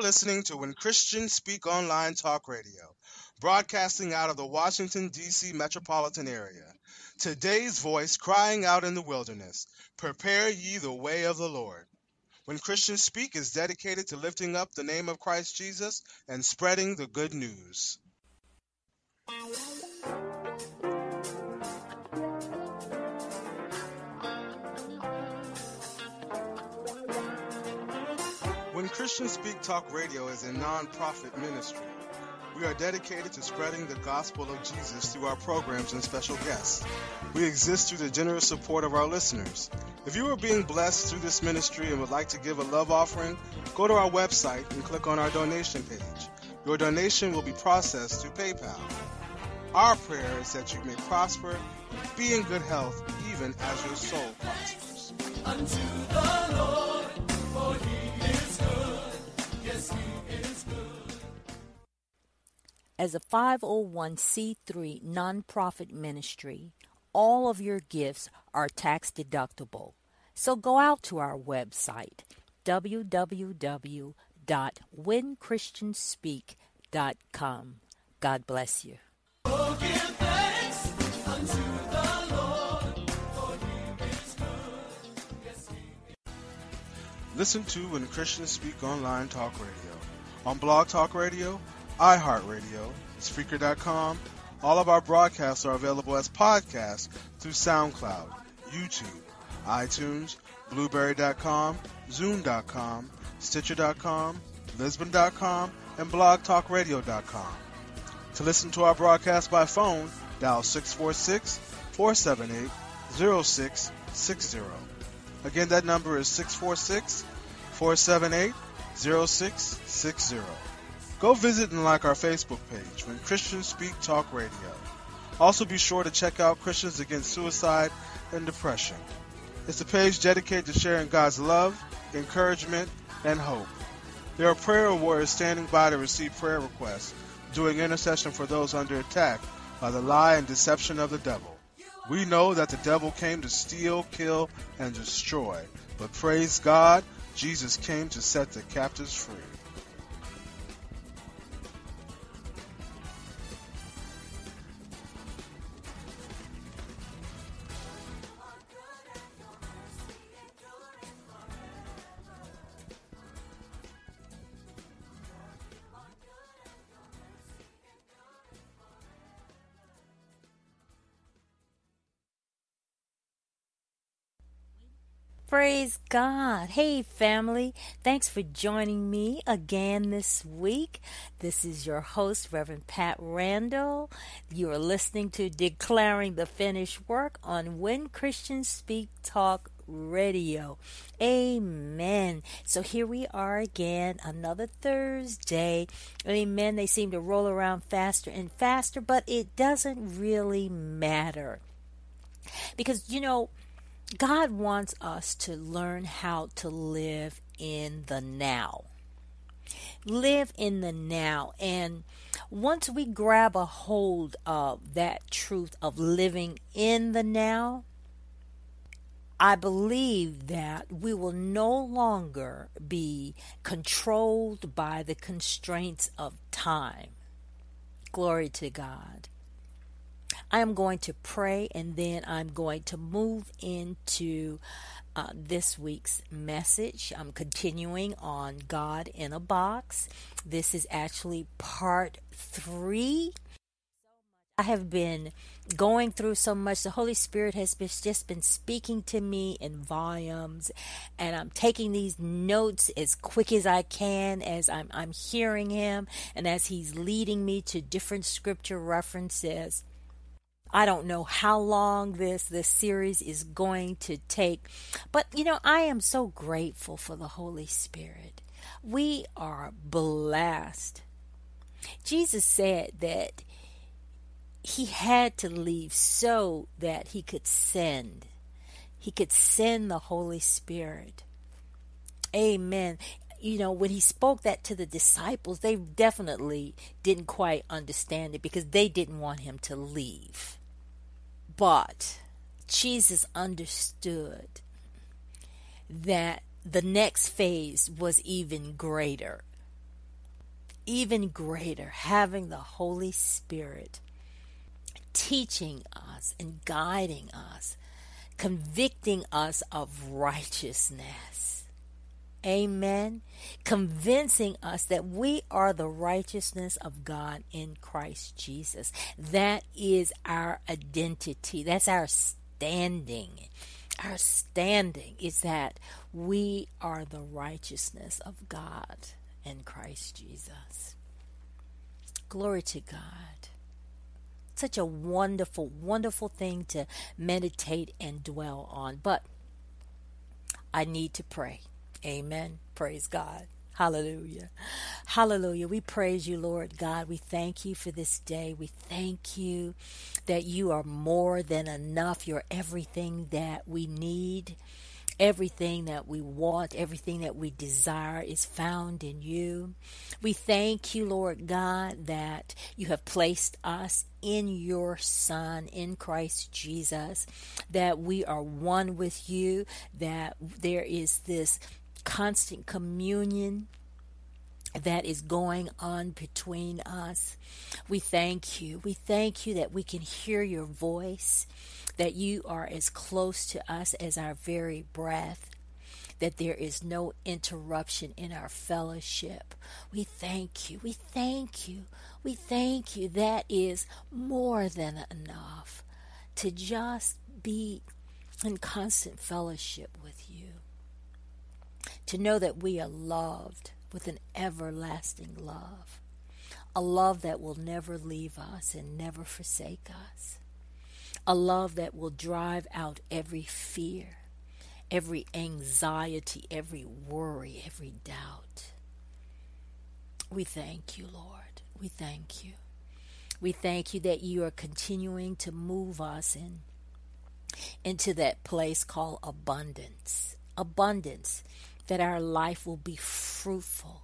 You're listening to When Christians Speak Online Talk Radio, broadcasting out of the Washington, D.C. metropolitan area. Today's voice crying out in the wilderness Prepare ye the way of the Lord. When Christians Speak is dedicated to lifting up the name of Christ Jesus and spreading the good news. When Christians Speak Talk Radio is a non-profit ministry. We are dedicated to spreading the gospel of Jesus through our programs and special guests. We exist through the generous support of our listeners. If you are being blessed through this ministry and would like to give a love offering, go to our website and click on our donation page. Your donation will be processed through PayPal. Our prayer is that you may prosper be in good health even as your soul prospers. As a 501c3 nonprofit ministry, all of your gifts are tax deductible. So go out to our website www.whenchristianspeak.com. God bless you. Listen to When Christians Speak Online Talk Radio. On Blog Talk Radio, iHeartRadio, Spreaker.com, all of our broadcasts are available as podcasts through SoundCloud, YouTube, iTunes, Blubrry.com, Zoom.com, Stitcher.com, Lisbon.com, and BlogTalkRadio.com. To listen to our broadcast by phone, dial 646 478 0660. Again, that number is 646 478 0660. Go visit and like our Facebook page when Christians Speak Talk Radio. Also, be sure to check out Christians Against Suicide and Depression. It's a page dedicated to sharing God's love, encouragement, and hope. There are prayer warriors standing by to receive prayer requests, doing intercession for those under attack by the lie and deception of the devil. We know that the devil came to steal, kill, and destroy, but praise God, Jesus came to set the captives free. Praise God. Hey, family. Thanks for joining me again this week. This is your host, Reverend Pat Randall. You are listening to Declaring the Finished Work on When Christians Speak Talk Radio. Amen. So here we are again, another Thursday. Amen. They seem to roll around faster and faster, but it doesn't really matter. Because, you know, God wants us to learn how to live in the now. Live in the now. And once we grab a hold of that truth of living in the now, I believe that we will no longer be controlled by the constraints of time. Glory to God. I am going to pray and then I'm going to move into uh, this week's message. I'm continuing on God in a Box. This is actually part three. I have been going through so much. The Holy Spirit has been, just been speaking to me in volumes, and I'm taking these notes as quick as I can as I'm, I'm hearing Him and as He's leading me to different scripture references. I don't know how long this this series is going to take, but you know, I am so grateful for the Holy Spirit. We are blessed. Jesus said that he had to leave so that he could send. He could send the Holy Spirit. Amen. You know, when he spoke that to the disciples, they definitely didn't quite understand it because they didn't want him to leave. But Jesus understood that the next phase was even greater. Even greater, having the Holy Spirit teaching us and guiding us, convicting us of righteousness. Amen. Convincing us that we are the righteousness of God in Christ Jesus. That is our identity. That's our standing. Our standing is that we are the righteousness of God in Christ Jesus. Glory to God such a wonderful, wonderful thing to meditate and dwell on. But I need to pray. Amen. Praise God. Hallelujah. Hallelujah. We praise you, Lord God. We thank you for this day. We thank you that you are more than enough. You're everything that we need. Everything that we want, everything that we desire is found in you. We thank you, Lord God, that you have placed us in your Son, in Christ Jesus, that we are one with you, that there is this constant communion that is going on between us. We thank you. We thank you that we can hear your voice that you are as close to us as our very breath, that there is no interruption in our fellowship. We thank you. We thank you. We thank you. That is more than enough to just be in constant fellowship with you. To know that we are loved with an everlasting love, a love that will never leave us and never forsake us a love that will drive out every fear, every anxiety, every worry, every doubt. We thank you, Lord. We thank you. We thank you that you are continuing to move us in into that place called abundance. Abundance that our life will be fruitful.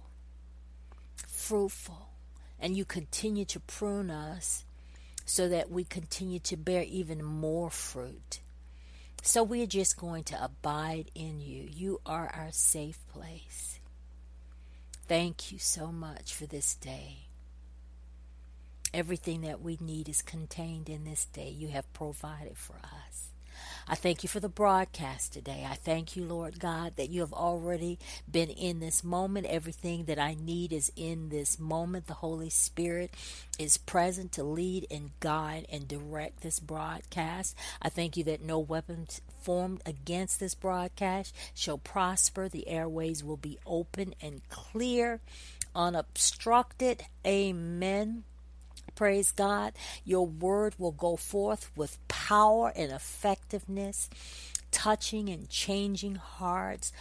Fruitful. And you continue to prune us so that we continue to bear even more fruit. So we're just going to abide in you. You are our safe place. Thank you so much for this day. Everything that we need is contained in this day. You have provided for us. I thank you for the broadcast today. I thank you, Lord God, that you have already been in this moment. Everything that I need is in this moment. The Holy Spirit is present to lead and guide and direct this broadcast. I thank you that no weapons formed against this broadcast shall prosper. The airways will be open and clear, unobstructed. Amen. Praise God. Your word will go forth with power and effectiveness, touching and changing hearts,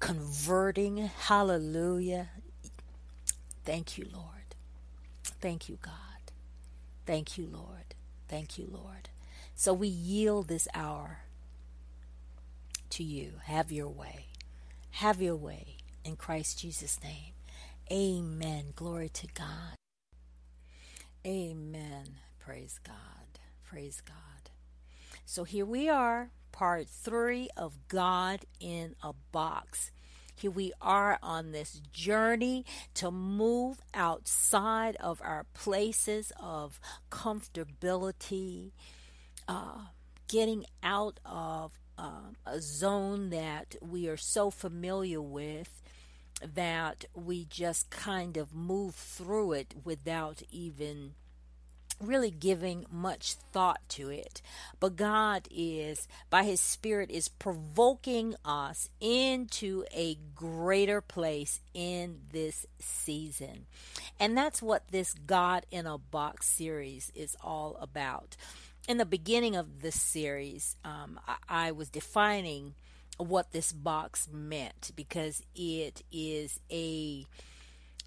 converting. Hallelujah. Thank you, Lord. Thank you, God. Thank you, Lord. Thank you, Lord. So we yield this hour to you. Have your way. Have your way. In Christ Jesus' name. Amen. Glory to God. Amen. Praise God. Praise God. So here we are, part three of God in a Box. Here we are on this journey to move outside of our places of comfortability, uh, getting out of uh, a zone that we are so familiar with that we just kind of move through it without even really giving much thought to it. But god is by his spirit is provoking us into a greater place in this season. And that's what this god in a box series is all about. In the beginning of this series um, I, I was defining what this box meant because it is a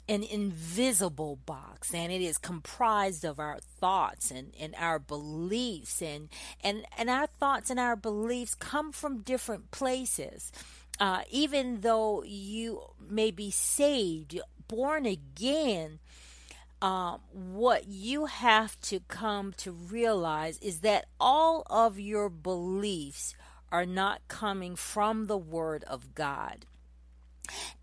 an invisible box and it is comprised of our thoughts and, and our beliefs. And, and and our thoughts and our beliefs come from different places. Uh, even though you may be saved born again um, what you have to come to realize is that all of your beliefs are not coming from the Word of God.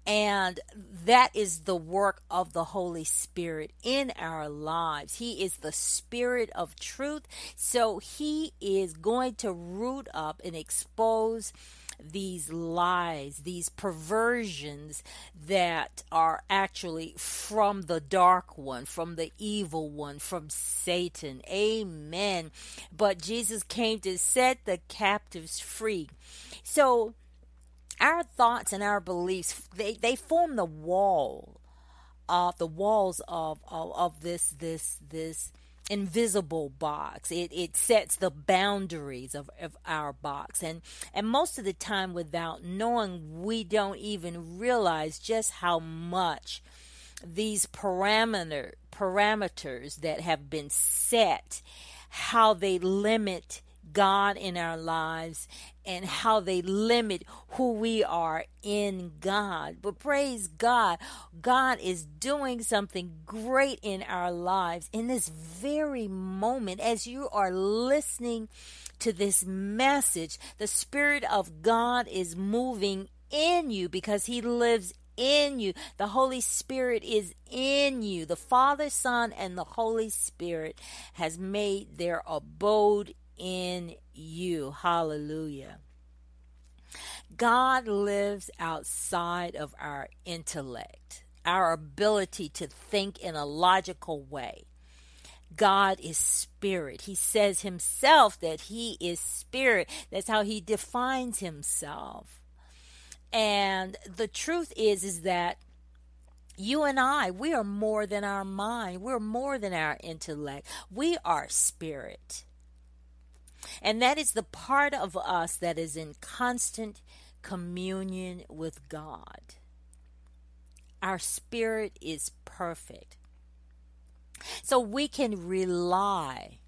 And that is the work of the Holy Spirit in our lives. He is the Spirit of truth. So He is going to root up and expose these lies, these perversions that are actually from the dark one, from the evil one, from Satan. Amen. But Jesus came to set the captives free. So, our thoughts and our beliefs they, they form the wall of the walls of, of, of this this this invisible box. It it sets the boundaries of, of our box. And and most of the time without knowing we don't even realize just how much these parameter parameters that have been set how they limit God in our lives and how they limit who we are in God. But praise God, God is doing something great in our lives in this very moment as you are listening to this message. The Spirit of God is moving in you because He lives in you. The Holy Spirit is in you. The Father, Son, and the Holy Spirit has made their abode in you. Hallelujah. God lives outside of our intellect, our ability to think in a logical way. God is spirit. He says himself that he is spirit. That's how he defines himself. And the truth is is that you and I, we are more than our mind. We're more than our intellect. We are spirit. And that is the part of us that is in constant communion with God. Our spirit is perfect. So we can rely,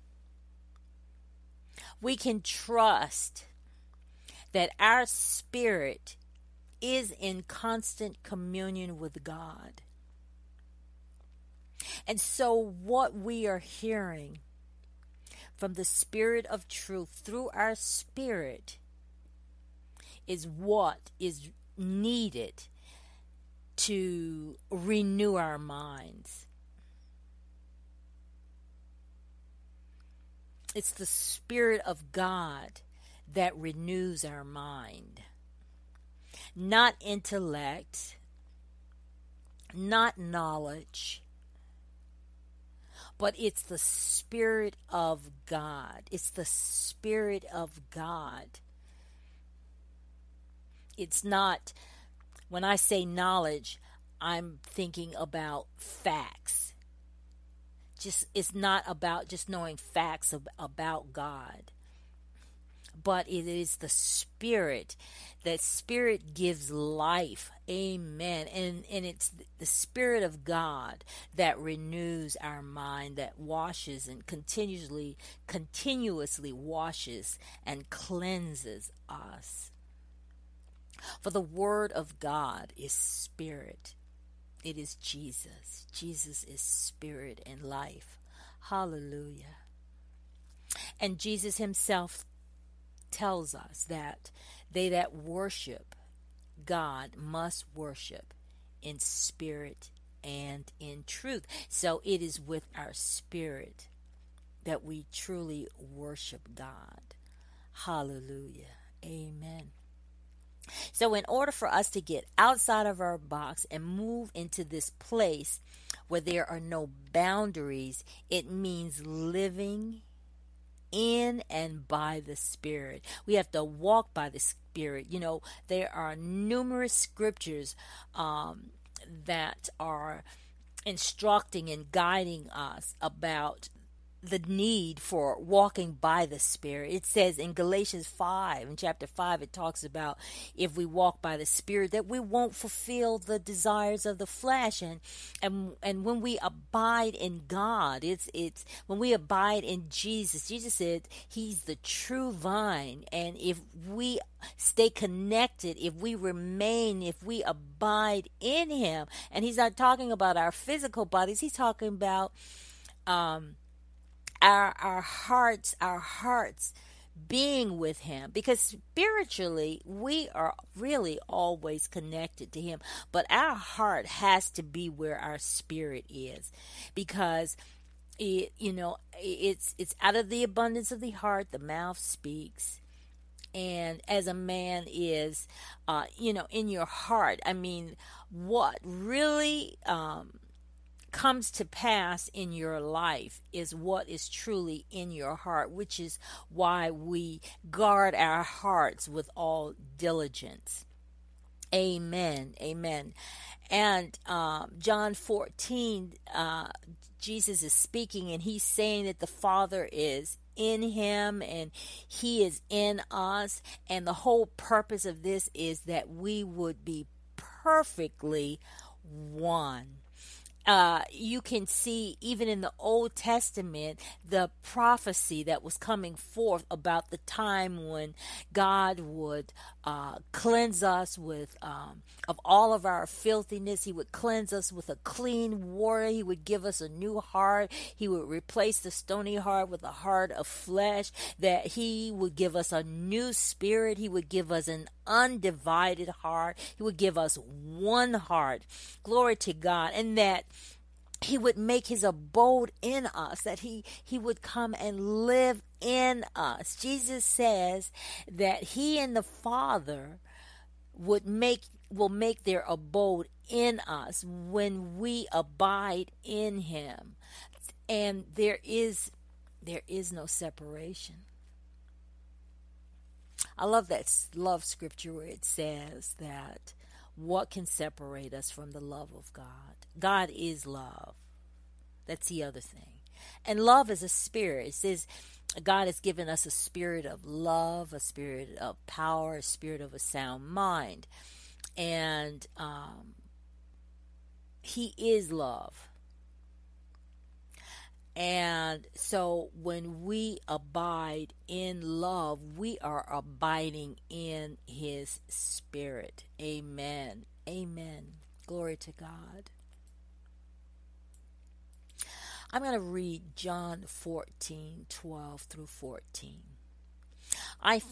we can trust that our spirit is in constant communion with God. And so, what we are hearing from the Spirit of truth through our spirit is what is needed to renew our minds. It's the Spirit of God that renews our mind, not intellect, not knowledge, but it's the Spirit of God. It's the Spirit of God. It's not, when I say knowledge, I'm thinking about facts. Just it's not about just knowing facts about God but it is the spirit. That spirit gives life. Amen. And and it's the spirit of god that renews our mind that washes and continuously continuously washes and cleanses us. For the word of god is spirit. It is jesus. Jesus is spirit and life. Hallelujah. And jesus himself tells us that they that worship God must worship in spirit and in truth. So it is with our spirit that we truly worship God. Hallelujah. Amen. So, in order for us to get outside of our box and move into this place where there are no boundaries, it means living in and by the Spirit. We have to walk by the Spirit. You know, there are numerous scriptures um, that are instructing and guiding us about the need for walking by the Spirit. It says in Galatians 5, in chapter 5, it talks about if we walk by the Spirit, that we won't fulfill the desires of the flesh. And, and, and when we abide in God, it's, it's when we abide in Jesus, Jesus said He's the true vine. And if we stay connected, if we remain, if we abide in Him, and He's not talking about our physical bodies, He's talking about, um, our our hearts our hearts being with him. Because spiritually we are really always connected to him. But our heart has to be where our spirit is. Because it you know it's it's out of the abundance of the heart the mouth speaks. And as a man is uh, you know in your heart i mean what really um, comes to pass in your life is what is truly in your heart, which is why we guard our hearts with all diligence. Amen. Amen. And um, John 14, uh, Jesus is speaking and he's saying that the Father is in him and he is in us. And the whole purpose of this is that we would be perfectly one uh, you can see even in the Old Testament the prophecy that was coming forth about the time when God would uh, cleanse us with um, of all of our filthiness. He would cleanse us with a clean water. He would give us a new heart. He would replace the stony heart with a heart of flesh. That He would give us a new spirit. He would give us an undivided heart. He would give us one heart. Glory to God. And that he would make his abode in us that he he would come and live in us jesus says that he and the father would make will make their abode in us when we abide in him and there is there is no separation i love that love scripture where it says that what can separate us from the love of god God is love. That's the other thing. And love is a spirit. It says God has given us a spirit of love, a spirit of power, a spirit of a sound mind. And um, He is love. And so when we abide in love, we are abiding in His Spirit. Amen. Amen. Glory to God. I'm going to read John 14 12 through 14. I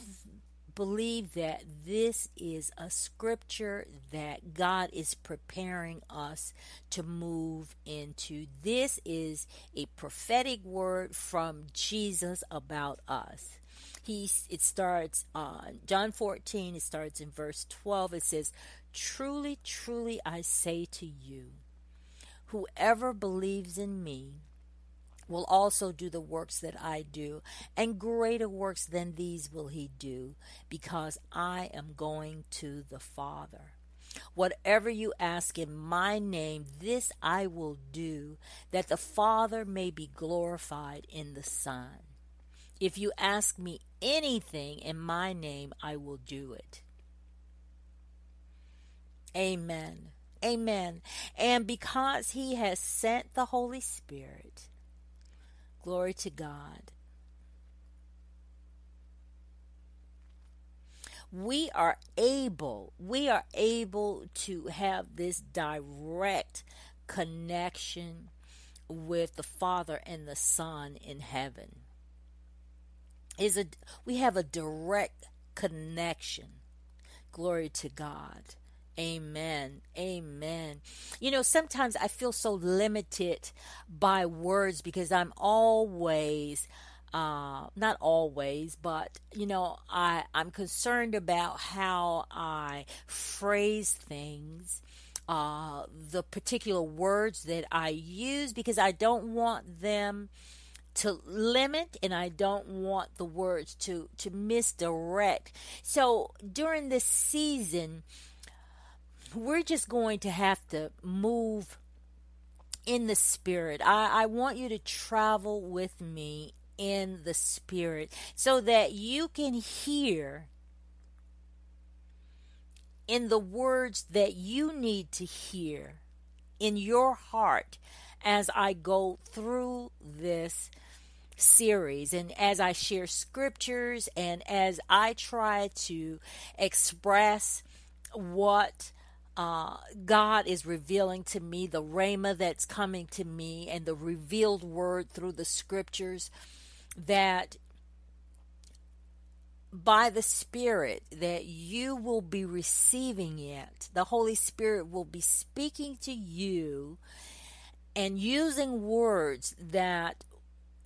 believe that this is a scripture that God is preparing us to move into. This is a prophetic word from Jesus about us. He, it starts on John 14, it starts in verse 12. It says, Truly, truly, I say to you, Whoever believes in me will also do the works that I do, and greater works than these will he do, because I am going to the Father. Whatever you ask in my name, this I will do, that the Father may be glorified in the Son. If you ask me anything in my name, I will do it. Amen. Amen. And because he has sent the Holy Spirit, glory to God. We are able, we are able to have this direct connection with the Father and the Son in heaven. Is a we have a direct connection. Glory to God. Amen. Amen. You know, sometimes I feel so limited by words because I'm always uh, not always, but you know, I I'm concerned about how I phrase things, uh, the particular words that I use because I don't want them to limit and I don't want the words to to misdirect. So during this season, we're just going to have to move in the spirit. I, I want you to travel with me in the spirit so that you can hear in the words that you need to hear in your heart as I go through this series and as I share scriptures and as I try to express what uh, God is revealing to me, the Rhema that's coming to me, and the revealed word through the scriptures, that by the Spirit that you will be receiving it. The Holy Spirit will be speaking to you and using words that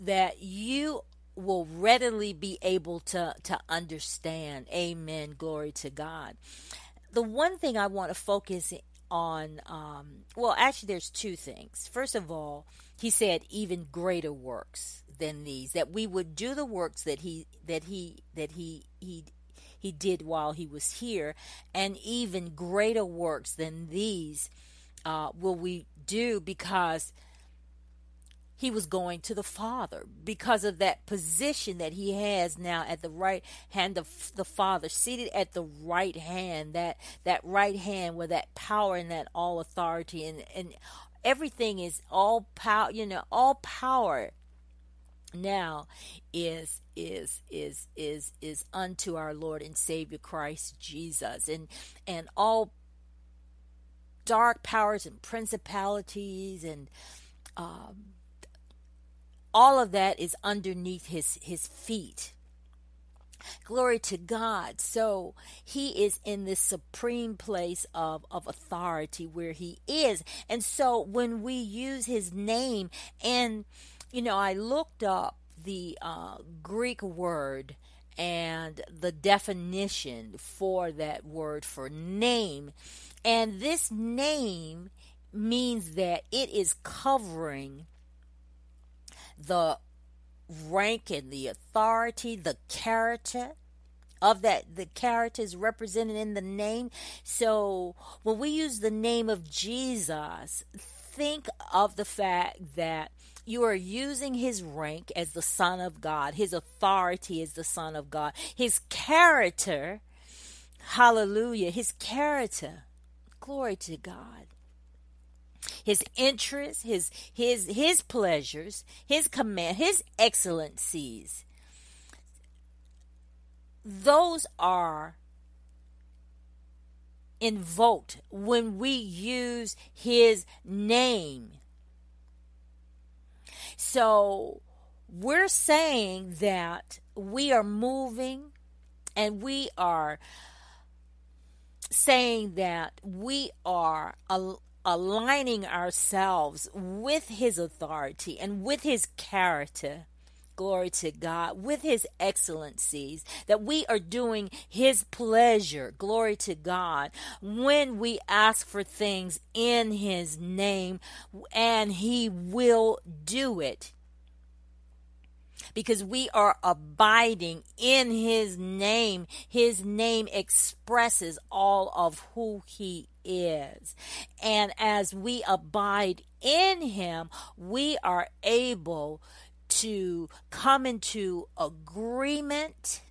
that you will readily be able to to understand. Amen. Glory to God the one thing I want to focus on, um, well, actually, there's two things. First of all, he said even greater works than these that we would do the works that he that he that he he he did while he was here, and even greater works than these uh, will we do because he was going to the Father because of that position that he has now at the right hand of the Father, seated at the right hand, that that right hand with that power and that all authority. And and everything is all power, you know, all power now is is is is is unto our Lord and Savior Christ Jesus. And and all dark powers and principalities and um all of that is underneath his his feet. Glory to god. So he is in this supreme place of of authority where he is. And so when we use his name and you know i looked up the uh, greek word and the definition for that word for name. And this name means that it is covering the rank and the authority, the character of that the character is represented in the name. So when we use the name of Jesus, think of the fact that you are using his rank as the Son of God, his authority as the Son of God, his character, hallelujah, his character. Glory to God his interests, his his his pleasures, his command, his excellencies. Those are invoked when we use his name. So we're saying that we are moving and we are saying that we are aligning ourselves with His authority and with His character. Glory to God, with His excellencies, that we are doing His pleasure. Glory to God. When we ask for things in His name, and He will do it because we are abiding in his name. His name expresses all of who he is. And as we abide in Him, we are able to come into agreement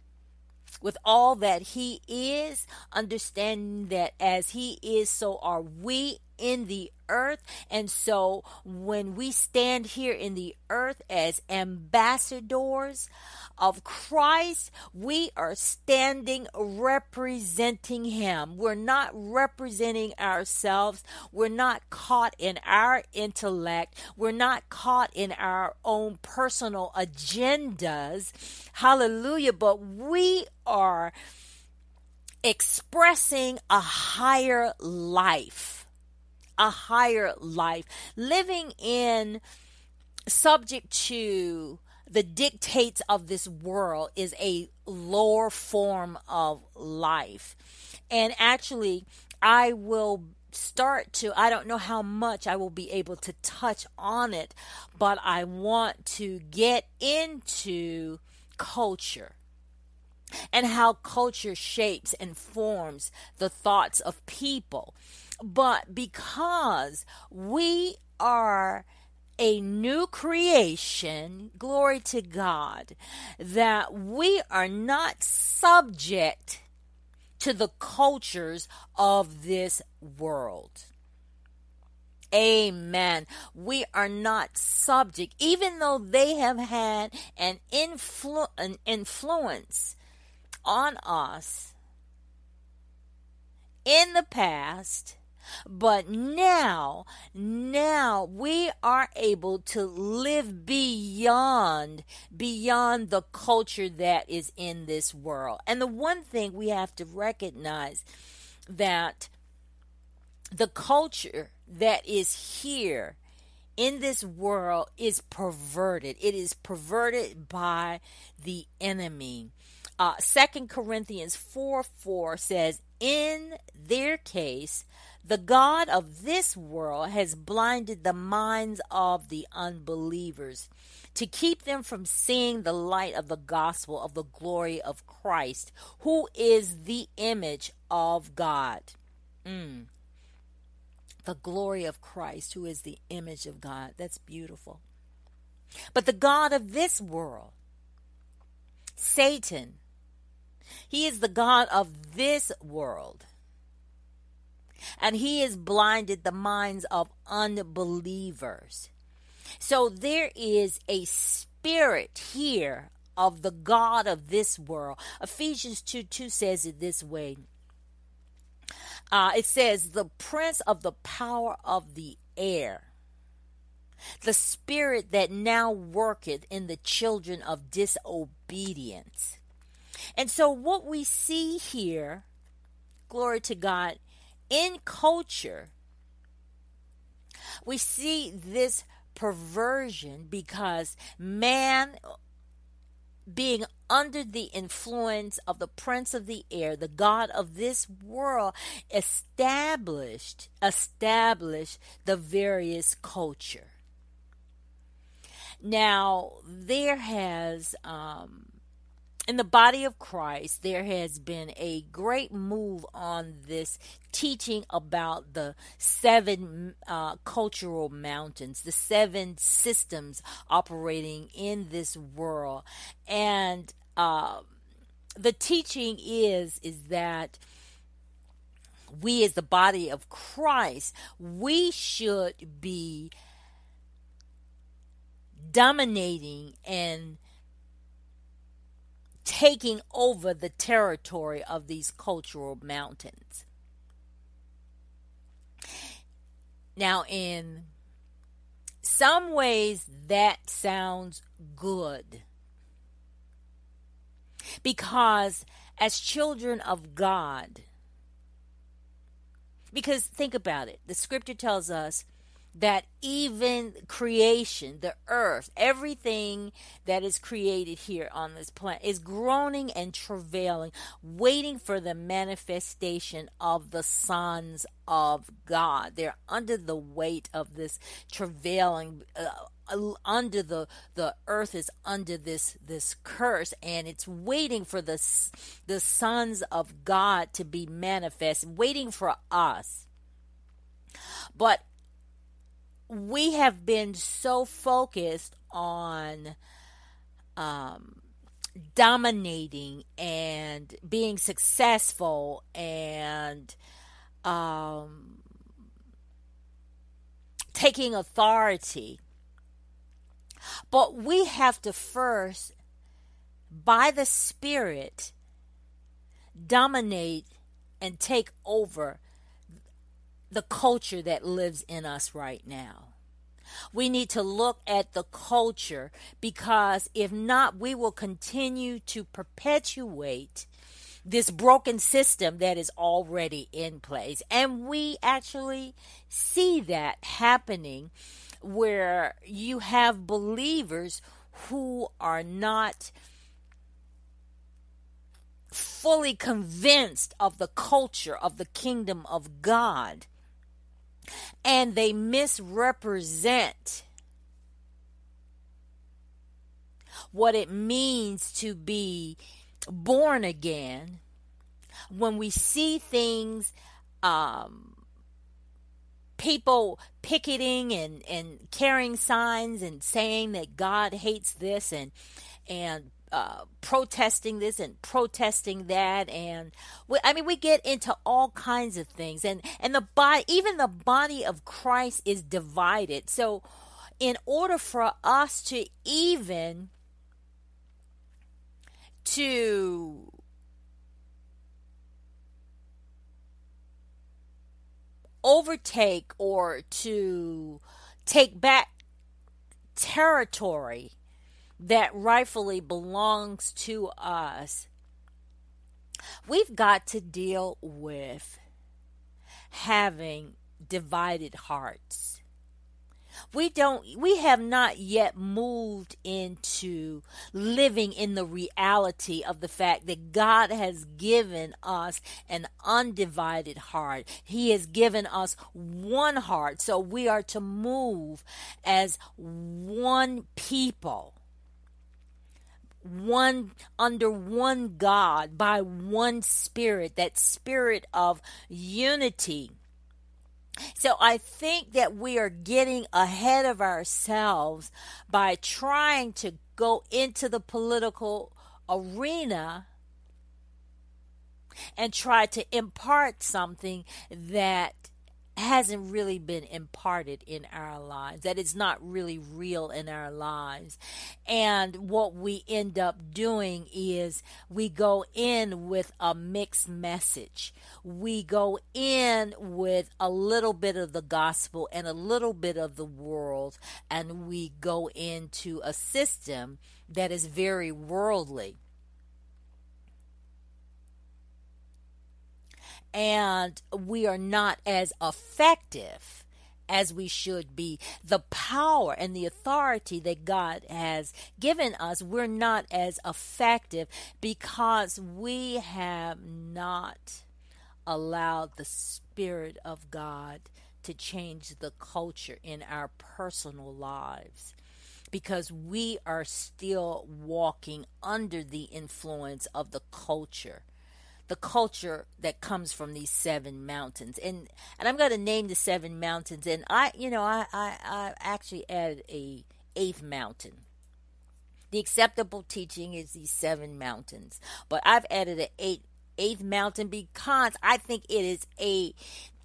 with all that He is, understanding that as He is, so are we in the earth. And so when we stand here in the earth as ambassadors of Christ, we are standing representing Him. We're not representing ourselves. We're not caught in our intellect. We're not caught in our own personal agendas. Hallelujah. But we are expressing a higher life, a higher life, living in subject to the dictates of this world is a lower form of life. And actually, I will start to, I don't know how much I will be able to touch on it, but I want to get into culture and how culture shapes and forms the thoughts of people. But because we are a new creation, glory to God, that we are not subject to the cultures of this world. Amen. We are not subject, even though they have had an, influ- an influence on us in the past but now, now we are able to live beyond, beyond the culture that is in this world. And the one thing we have to recognize that the culture that is here in this world is perverted. It is perverted by the enemy. Uh, 2 Corinthians 4 4 says, In their case, the God of this world has blinded the minds of the unbelievers to keep them from seeing the light of the gospel of the glory of Christ, who is the image of God. Mm. The glory of Christ, who is the image of God. That's beautiful. But the God of this world, Satan, he is the God of this world and he has blinded the minds of unbelievers. So there is a spirit here of the God of this world. Ephesians 2 2 says it this way. Uh, it says, the prince of the power of the air, the spirit that now worketh in the children of disobedience. And so, what we see here, glory to God, in culture, we see this perversion because man being under the influence of the prince of the air the god of this world established established the various culture. Now there has um, in the body of Christ, there has been a great move on this teaching about the seven uh, cultural mountains, the seven systems operating in this world. And uh, the teaching is, is that we as the body of Christ, we should be dominating and taking over the territory of these cultural mountains. Now, in some ways, that sounds good. Because as children of God, because think about it, the scripture tells us that even creation, the earth, everything that is created here on this planet is groaning and travailing, waiting for the manifestation of the sons of God. They're under the weight of this travailing. Uh, under the the earth is under this this curse and it's waiting for the the sons of God to be manifest waiting for us but we have been so focused on um, dominating and being successful and um, taking authority. But we have to first, by the Spirit, dominate and take over the culture that lives in us right now. We need to look at the culture because if not, we will continue to perpetuate this broken system that is already in place. And we actually see that happening where you have believers who are not fully convinced of the culture of the kingdom of God and they misrepresent what it means to be born again. When we see things um, people picketing and, and carrying signs and saying that God hates this and and uh, protesting this and protesting that, and we, I mean, we get into all kinds of things, and and the body, even the body of Christ, is divided. So, in order for us to even to overtake or to take back territory that rightfully belongs to us, we've got to deal with having divided hearts. We don't we have not yet moved into living in the reality of the fact that God has given us an undivided heart. He has given us one heart. So we are to move as one people one under one God by one spirit, that spirit of unity. So I think that we are getting ahead of ourselves by trying to go into the political arena and try to impart something that hasn't really been imparted in our lives, that it's not really real in our lives. And what we end up doing is we go in with a mixed message. We go in with a little bit of the gospel and a little bit of the world, and we go into a system that is very worldly. And we are not as effective as we should be. The power and the authority that God has given us, we're not as effective because we have not allowed the Spirit of God to change the culture in our personal lives. Because we are still walking under the influence of the culture the culture that comes from these seven mountains. And and I'm going to name the seven mountains. And I, you know, I, I, I actually added a eighth mountain. The acceptable teaching is these seven mountains, but I've added an eight eighth mountain because I think it is a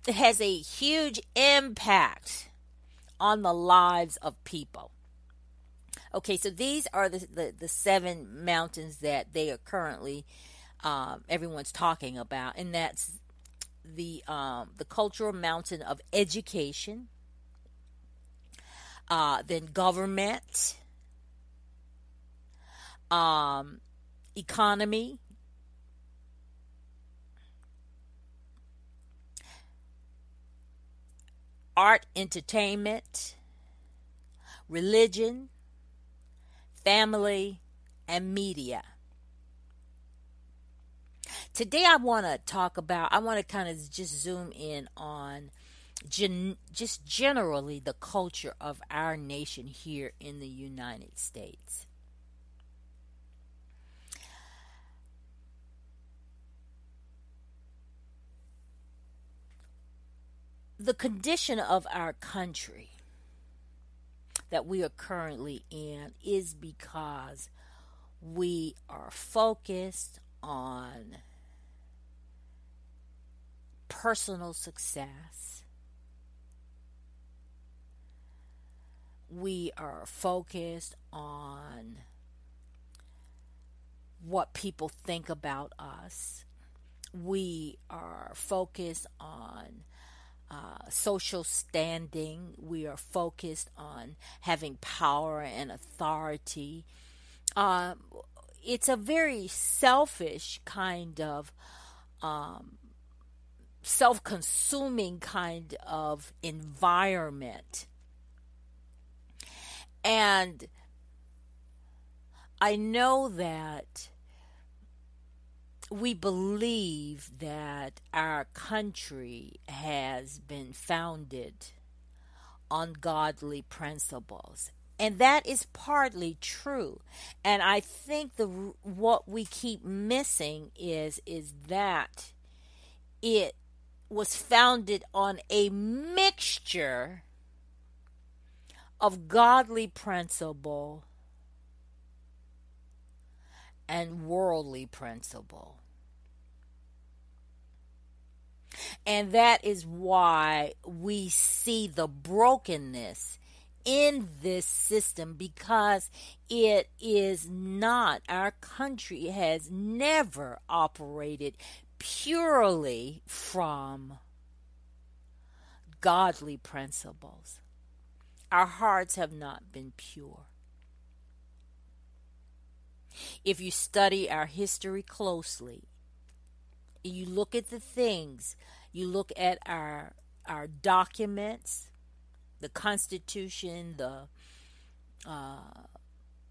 it has a huge impact on the lives of people. Okay, so these are the, the, the seven mountains that they are currently um, everyone's talking about, and that's the um, the cultural mountain of education, uh, then government, um, economy, art, entertainment, religion, family, and media. Today, I want to talk about, I want to kind of just zoom in on gen, just generally the culture of our nation here in the United States. The condition of our country that we are currently in is because we are focused on personal success. We are focused on what people think about us. We are focused on uh, social standing. We are focused on having power and authority. Uh, it's a very selfish kind of um, self consuming kind of environment. And I know that we believe that our country has been founded on godly principles. And that is partly true. And I think the what we keep missing is is that it was founded on a mixture of godly principle and worldly principle. And that is why we see the brokenness in this system because it is not, our country has never operated purely from godly principles. Our hearts have not been pure. If you study our history closely, you look at the things, you look at our our documents, the Constitution, the uh,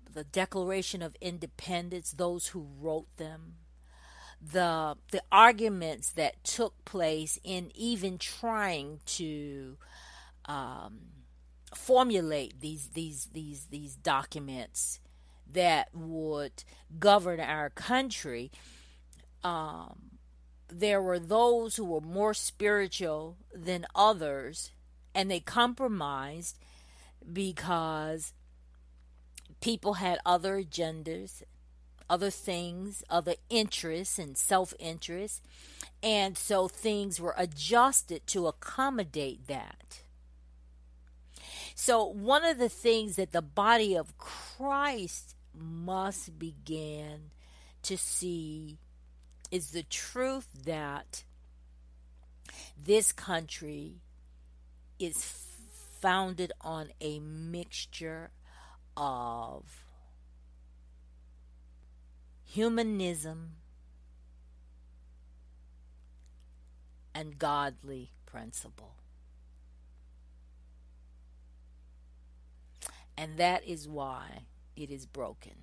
the Declaration of Independence, those who wrote them, the the arguments that took place in even trying to um, formulate these these these these documents that would govern our country. Um, there were those who were more spiritual than others, and they compromised because people had other agendas, other things, other interests, and self interest. And so things were adjusted to accommodate that. So, one of the things that the body of Christ must begin to see is the truth that this country is founded on a mixture of humanism and godly principle. And that is why it is broken.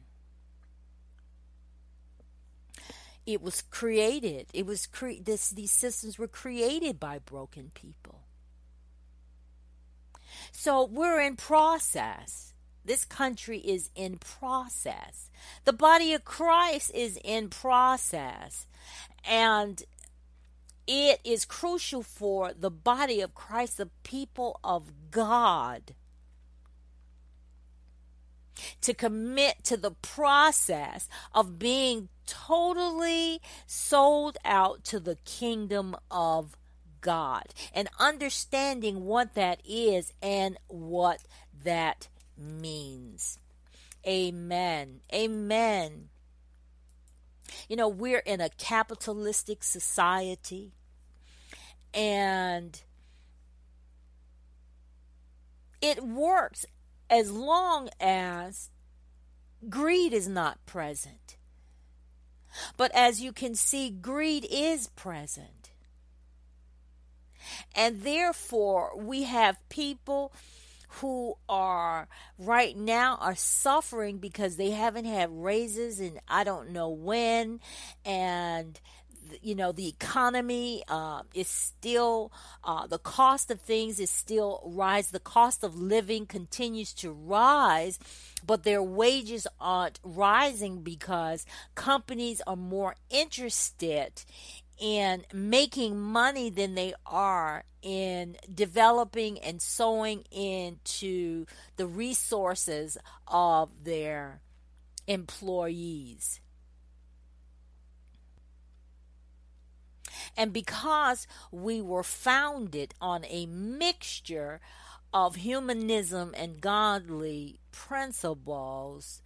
It was created. It was cre- this these systems were created by broken people. So we're in process. This country is in process. The body of Christ is in process. And it is crucial for the body of Christ, the people of God, to commit to the process of being totally sold out to the kingdom of God and understanding what that is and what that means. Amen. Amen. You know, we're in a capitalistic society and it works as long as greed is not present. But as you can see, greed is present. And therefore, we have people who are right now are suffering because they haven't had raises and I don't know when. And you know the economy uh, is still uh, the cost of things is still rise. The cost of living continues to rise but their wages aren't rising because companies are more interested in making money than they are in developing and sowing into the resources of their employees. And because we were founded on a mixture of humanism and godly principles,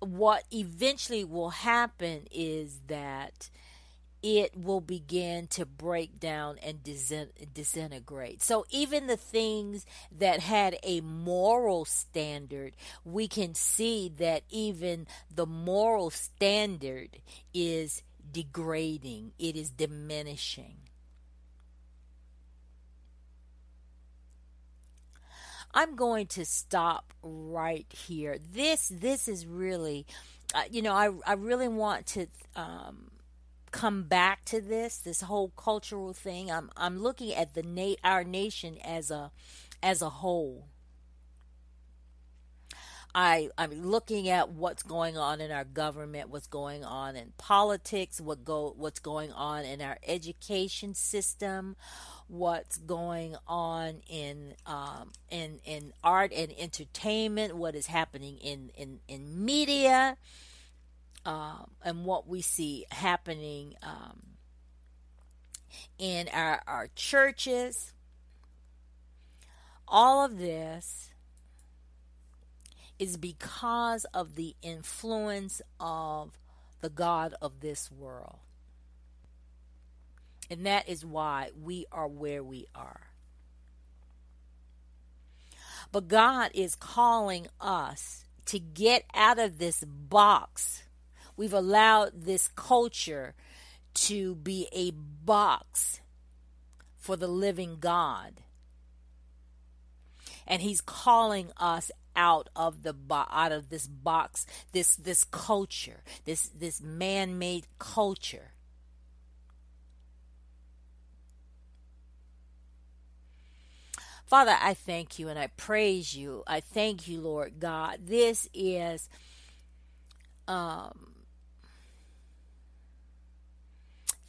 what eventually will happen is that it will begin to break down and disintegrate. So, even the things that had a moral standard, we can see that even the moral standard is degrading, it is diminishing. I'm going to stop right here. This this is really, uh, you know, I I really want to um, come back to this this whole cultural thing. I'm I'm looking at the na- our nation as a as a whole. I I'm looking at what's going on in our government, what's going on in politics, what go what's going on in our education system, what's going on in um, in in art and entertainment, what is happening in in in media, um, and what we see happening um, in our our churches. All of this is because of the influence of the God of this world. And that is why we are where we are. But God is calling us to get out of this box. We've allowed this culture to be a box for the living God. And he's calling us out of the bo- out of this box, this this culture, this this man-made culture. Father, I thank you and I praise you. I thank you, Lord God. This is um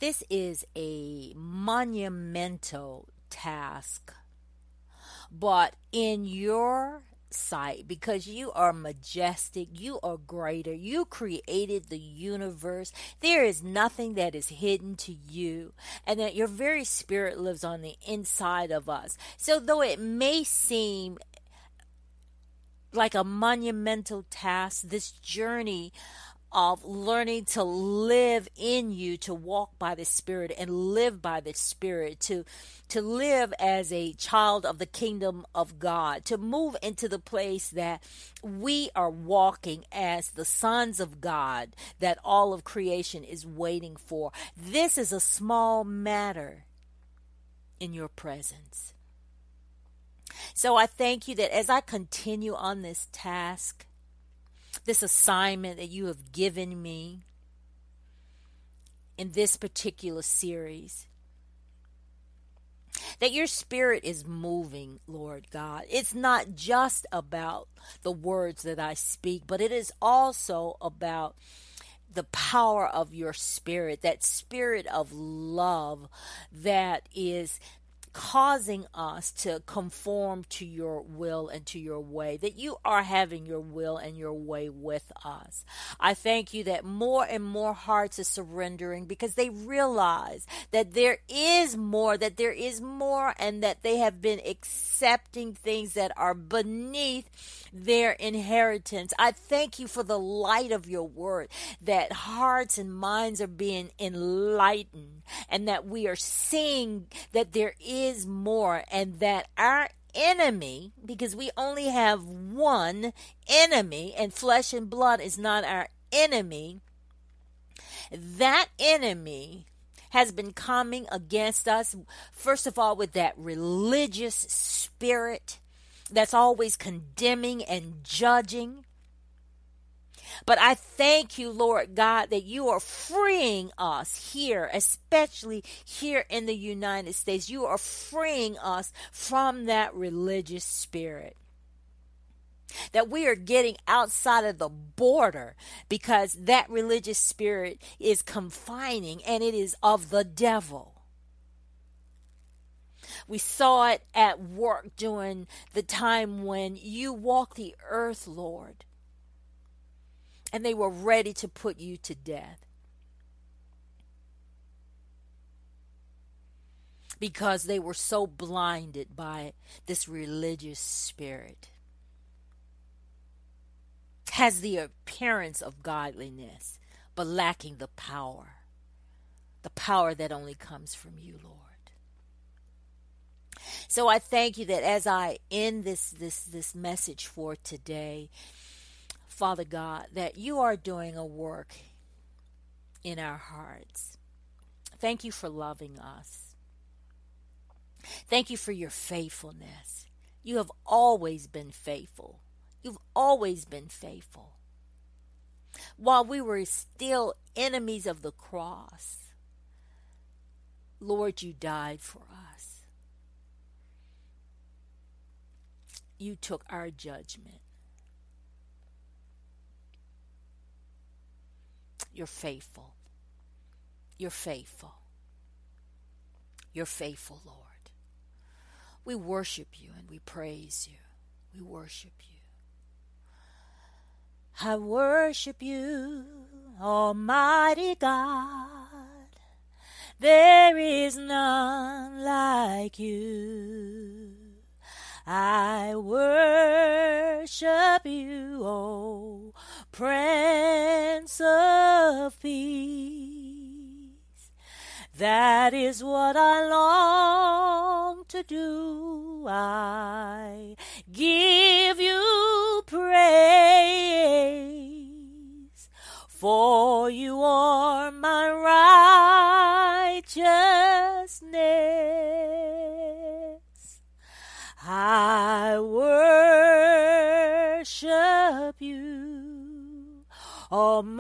this is a monumental task. But in your sight because you are majestic, you are greater, you created the universe. There is nothing that is hidden to you, and that your very spirit lives on the inside of us. So, though it may seem like a monumental task, this journey of learning to live in you to walk by the spirit and live by the spirit to to live as a child of the kingdom of God to move into the place that we are walking as the sons of God that all of creation is waiting for. This is a small matter in your presence. So I thank you that as I continue on this task this assignment that you have given me in this particular series. That your spirit is moving, Lord God. It's not just about the words that I speak, but it is also about the power of your spirit, that spirit of love that is causing us to conform to your will and to your way, that you are having your will and your way with us. I thank you that more and more hearts are surrendering because they realize that there is more, that there is more, and that they have been accepting things that are beneath their inheritance. I thank you for the light of your word, that hearts and minds are being enlightened, and that we are seeing that there is is more, and that our enemy, because we only have one enemy, and flesh and blood is not our enemy, that enemy has been coming against us, first of all, with that religious spirit that's always condemning and judging. But I thank you, Lord God, that you are freeing us here, especially here in the United States. You are freeing us from that religious spirit that we are getting outside of the border because that religious spirit is confining and it is of the devil. We saw it at work during the time when you walked the earth, Lord and they were ready to put you to death. Because they were so blinded by this religious spirit. Has the appearance of godliness, but lacking the power. the power that only comes from you, Lord. So I thank you that as I end this this this message for today, Father God, that you are doing a work in our hearts. Thank you for loving us. Thank you for your faithfulness. You have always been faithful. You've always been faithful. While we were still enemies of the cross, Lord, you died for us. You took our judgment. You're faithful. You're faithful. You're faithful, Lord. We worship you and we praise you. We worship you. I worship you, Almighty God. There is none like you. I worship you, O Prince of Peace. That is what I long to do. I give you praise, for you are my Almighty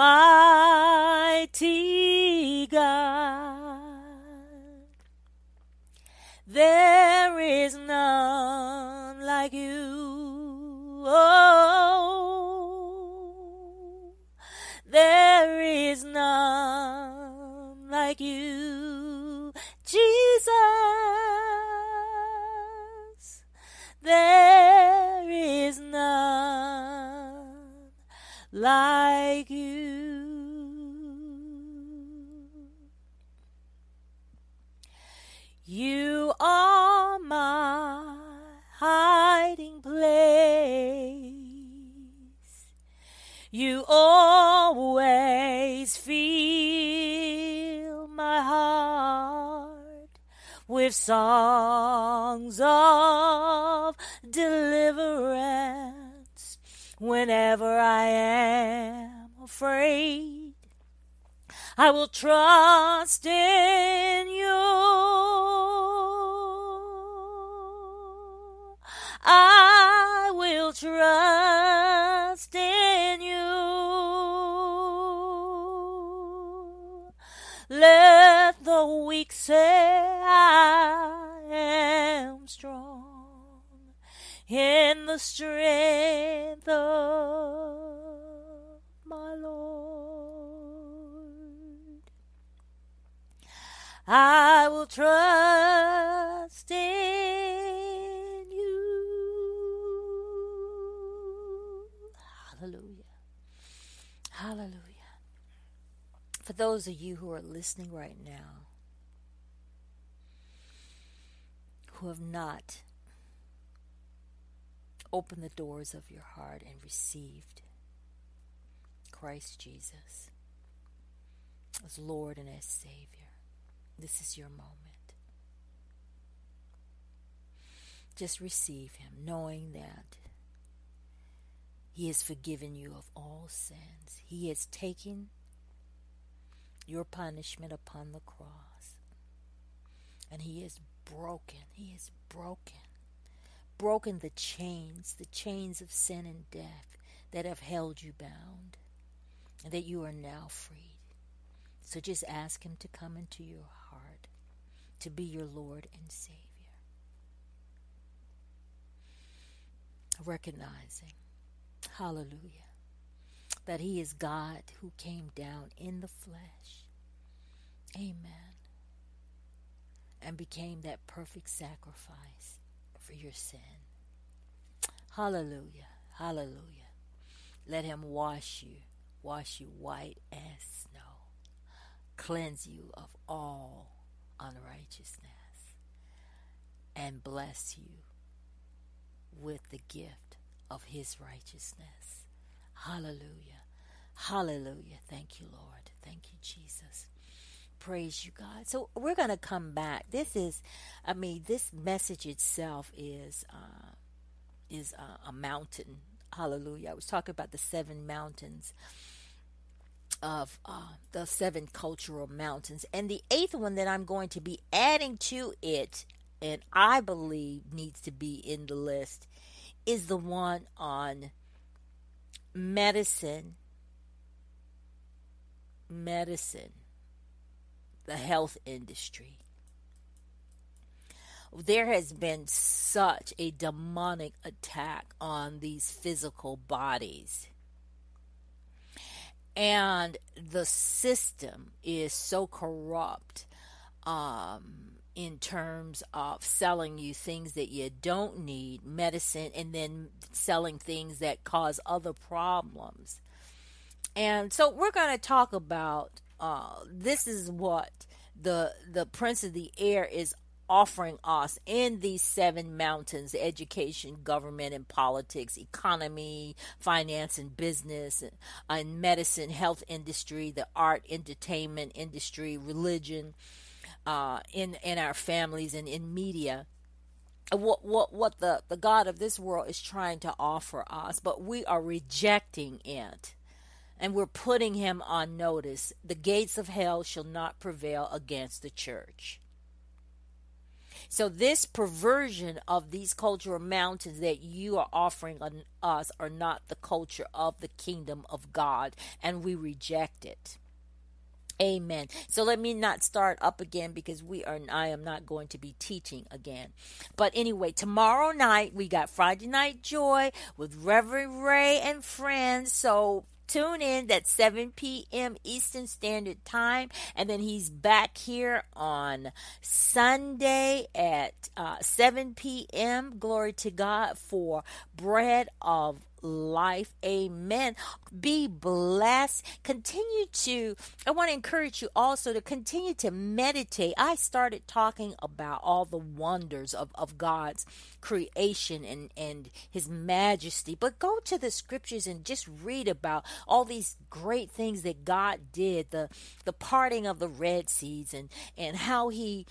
with songs of deliverance whenever I am afraid. I will trust in you. I will trust in you. Let the weak say I am strong in the strength of my Lord. I will trust in you. Hallelujah. Hallelujah. For those of you who are listening right now, who have not opened the doors of your heart and received Christ Jesus as Lord and as Savior, this is your moment. Just receive Him, knowing that He has forgiven you of all sins. He has taken your punishment upon the cross. And He is broken, He is broken, broken the chains, the chains of sin and death that have held you bound, and that you are now freed. So just ask Him to come into your heart, to be your Lord and Savior. Recognizing, hallelujah, that He is God who came down in the flesh. Amen. And became that perfect sacrifice for your sin. Hallelujah. Hallelujah. Let Him wash you, wash you white as snow cleanse you of all unrighteousness, and bless you with the gift of His righteousness. Hallelujah. Hallelujah. Thank you, Lord. Thank you, Jesus. praise you, God. So we're going to come back. This is, I mean, this message itself is uh, is a, a mountain. Hallelujah. I was talking about the seven mountains of uh, the seven cultural mountains, and the eighth one that I'm going to be adding to it, and I believe needs to be in the list, is the one on medicine. Medicine the health industry. There has been such a demonic attack on these physical bodies. And the system is so corrupt um, in terms of selling you things that you don't need, medicine, and then selling things that cause other problems. And so we're going to talk about uh, this is what the the prince of the air is offering us in these seven mountains education government and politics economy finance and business and medicine health industry the art entertainment industry religion uh, in in our families and in media what what what the the god of this world is trying to offer us but we are rejecting it and we're putting him on notice. The gates of hell shall not prevail against the church. So, this perversion of these cultural mountains that you are offering on us are not the culture of the kingdom of God, and we reject it. Amen. So let me not start up again because we are I am not going to be teaching again. But anyway, tomorrow night we got Friday Night Joy with Reverend Ray and friends. So Tune in at 7 p.m. Eastern Standard Time. And then he's back here on Sunday at uh, 7 p.m. Glory to God for Bread of life. Amen. Be blessed. Continue to, I want to encourage you also to continue to meditate. I started talking about all the wonders of, of God's creation and, and his majesty, but go to the scriptures and just read about all these great things that God did, the, the parting of the Red Seas and, and how he,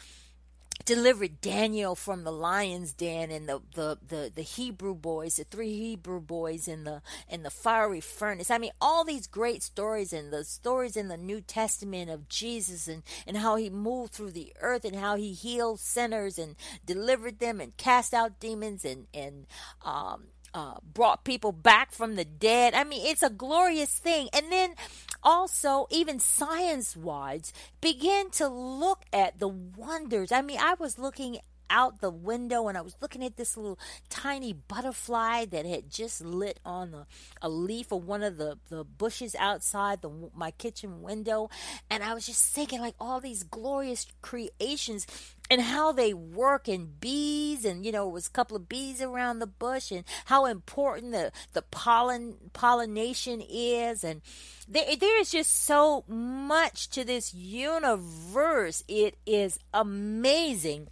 delivered Daniel from the lion's den and the, the, the, the Hebrew boys, the three Hebrew boys in the in the fiery furnace. I mean, all these great stories and the stories in the New Testament of Jesus and, and how he moved through the earth and how he healed sinners and delivered them and cast out demons and and um, uh, brought people back from the dead. I mean, it's a glorious thing. And then also, even science wise, begin to look at the wonders. I mean, I was looking out the window and I was looking at this little tiny butterfly that had just lit on a, a leaf of one of the, the bushes outside the, my kitchen window. And I was just thinking, like, all these glorious creations and how they work and bees and you know it was a couple of bees around the bush and how important the the pollen pollination is. And there, there is just so much to this universe. It is amazing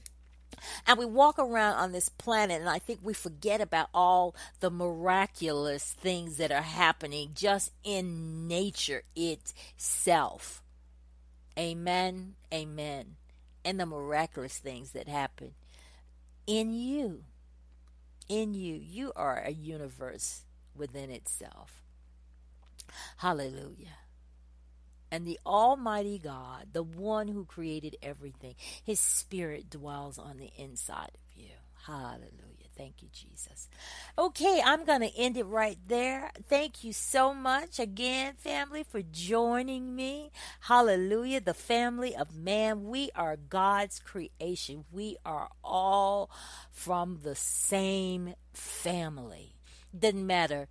and we walk around on this planet, and I think we forget about all the miraculous things that are happening just in nature itself. Amen. Amen. And the miraculous things that happen in you. In you. You are a universe within itself. Hallelujah and the Almighty God, the one who created everything, His Spirit dwells on the inside of you. Hallelujah. Thank you, Jesus. Okay, I'm going to end it right there. Thank you so much again, family, for joining me. Hallelujah. The family of man. We are God's creation. We are all from the same family. Doesn't matter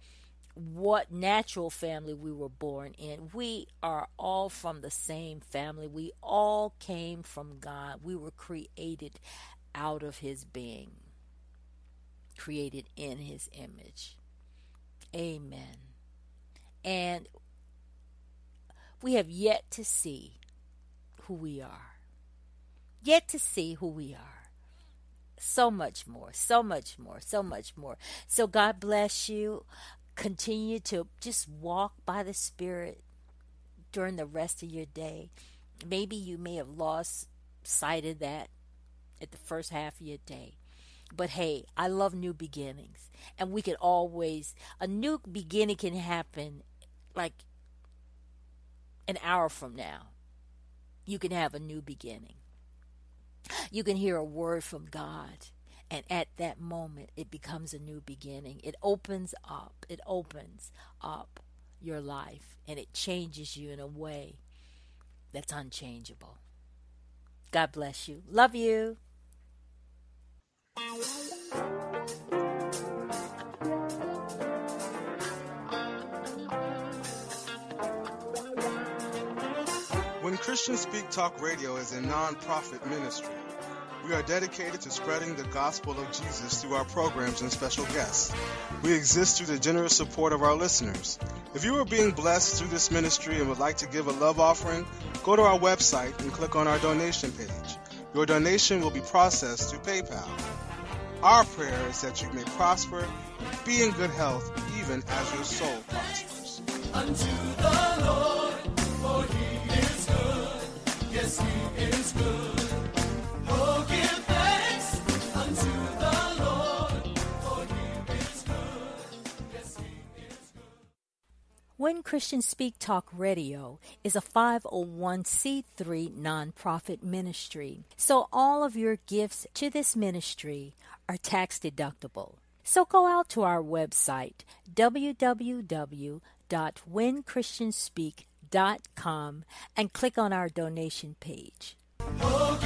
what natural family we were born in. We are all from the same family. We all came from God. We were created out of His being, created in His image. Amen. And we have yet to see who we are. Yet to see who we are so much more, so much more, so much more. So God bless you continue to just walk by the Spirit during the rest of your day Maybe you may have lost sight of that at the first half of your day. But hey, I love new beginnings. And we can always, a new beginning can happen like an hour from now. You can have a new beginning. You can hear a word from God. And at that moment, it becomes a new beginning. It opens up, it opens up your life, and it changes you in a way that's unchangeable. God bless you. Love you. When Christians Speak Talk Radio is a non-profit ministry, we are dedicated to spreading the gospel of Jesus through our programs and special guests. We exist through the generous support of our listeners. If you are being blessed through this ministry and would like to give a love offering, go to our website and click on our donation page. Your donation will be processed through PayPal. Our prayer is that you may prosper, be in good health, even as your soul prospers. unto the Lord, for he is good. Yes, he is good. When Christians Speak Talk Radio is a 501c3 nonprofit ministry, so all of your gifts to this ministry are tax deductible. So go out to our website, www.whenchristianspeak.com, and click on our donation page. Oh,